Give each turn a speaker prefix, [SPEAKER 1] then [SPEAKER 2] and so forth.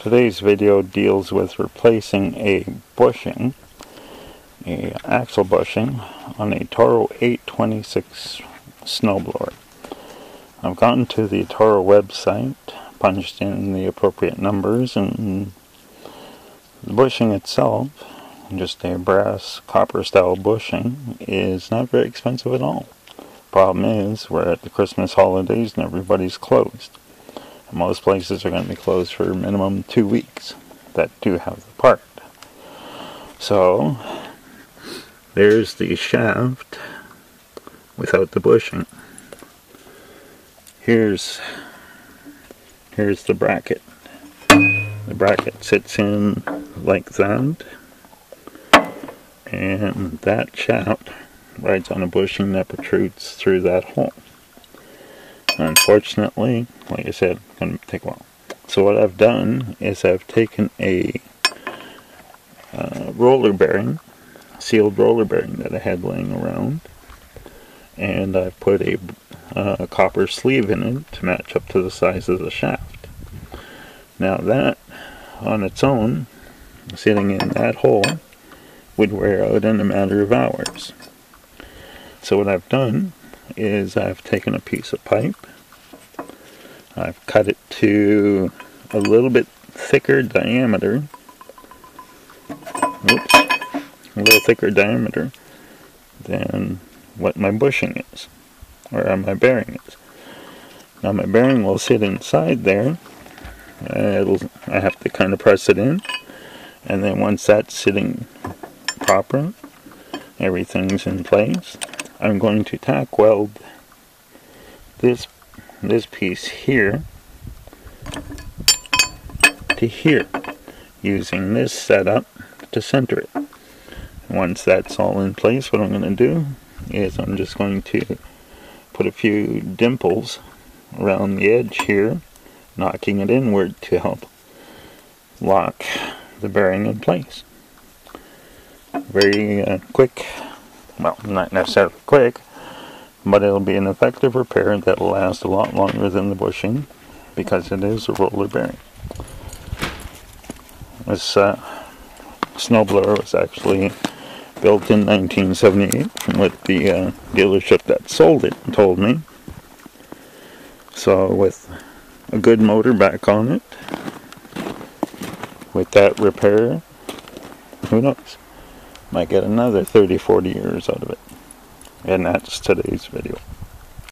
[SPEAKER 1] Today's video deals with replacing a bushing, a axle bushing, on a Toro 826 snowblower. I've gotten to the Toro website, punched in the appropriate numbers, and the bushing itself, just a brass copper style bushing, is not very expensive at all. Problem is, we're at the Christmas holidays and everybody's closed. Most places are going to be closed for minimum two weeks that do have the part. So, there's the shaft without the bushing. Here's here's the bracket. The bracket sits in like that, and that shaft rides on a bushing that protrudes through that hole. Unfortunately, like I said, it's going to take a while. So what I've done is I've taken a uh, roller bearing, sealed roller bearing that I had laying around, and I've put a, uh, a copper sleeve in it to match up to the size of the shaft. Now that, on its own, sitting in that hole, would wear out in a matter of hours. So what I've done is I've taken a piece of pipe, I've cut it to a little bit thicker diameter, oops, a little thicker diameter than what my bushing is, or uh, my bearing is. Now my bearing will sit inside there, it'll, I have to kind of press it in, and then once that's sitting proper, everything's in place, I'm going to tack weld this this piece here to here using this setup to center it. Once that's all in place, what I'm going to do is I'm just going to put a few dimples around the edge here, knocking it inward to help lock the bearing in place. Very uh, quick well, not necessarily quick, but it'll be an effective repair that will last a lot longer than the bushing because it is a roller bearing. This uh, snowblower was actually built in 1978 from what the uh, dealership that sold it told me. So with a good motor back on it, with that repair, who knows? Might get another 30 40 years out of it. And that's today's video